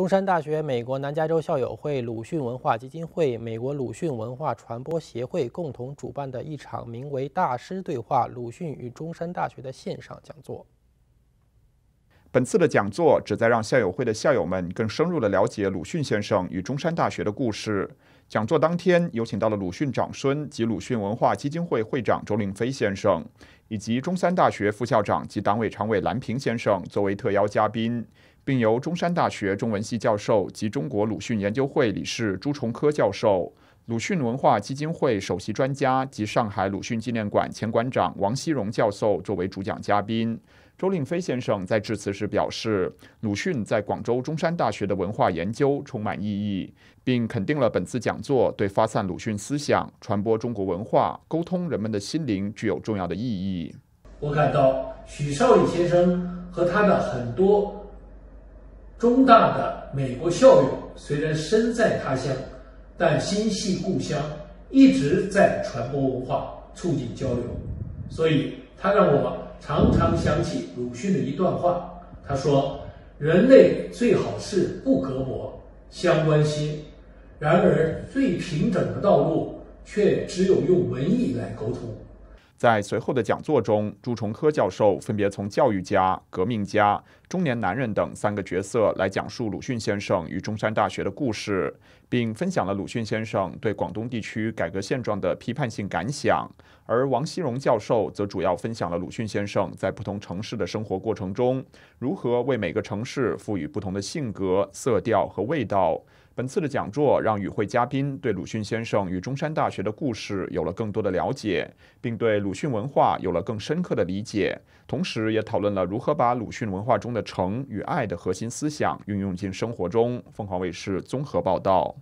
中山大学美国南加州校友会、鲁迅文化基金会、美国鲁迅文化传播协会共同主办的一场名为“大师对话：鲁迅与中山大学”的线上讲座。本次的讲座旨在让校友会的校友们更深入地了解鲁迅先生与中山大学的故事。讲座当天，有请到了鲁迅长孙及鲁迅文化基金会会长周令飞先生，以及中山大学副校长及党委常委蓝平先生作为特邀嘉宾，并由中山大学中文系教授及中国鲁迅研究会理事朱崇科教授、鲁迅文化基金会首席专家及上海鲁迅纪念馆前馆长王希荣教授作为主讲嘉宾。周令飞先生在致辞时表示，鲁迅在广州中山大学的文化研究充满意义，并肯定了本次讲座对发散鲁迅思想、传播中国文化、沟通人们的心灵具有重要的意义。我感到许绍礼先生和他的很多中大的美国校友，虽然身在他乡，但心系故乡，一直在传播文化、促进交流，所以他让我。常常想起鲁迅的一段话，他说：“人类最好是不隔膜，相关心；然而最平整的道路，却只有用文艺来沟通。”在随后的讲座中，朱重科教授分别从教育家、革命家、中年男人等三个角色来讲述鲁迅先生与中山大学的故事，并分享了鲁迅先生对广东地区改革现状的批判性感想。而王希荣教授则主要分享了鲁迅先生在不同城市的生活过程中，如何为每个城市赋予不同的性格、色调和味道。本次的讲座让与会嘉宾对鲁迅先生与中山大学的故事有了更多的了解，并对鲁迅文化有了更深刻的理解，同时也讨论了如何把鲁迅文化中的诚与爱的核心思想运用进生活中。凤凰卫视综合报道。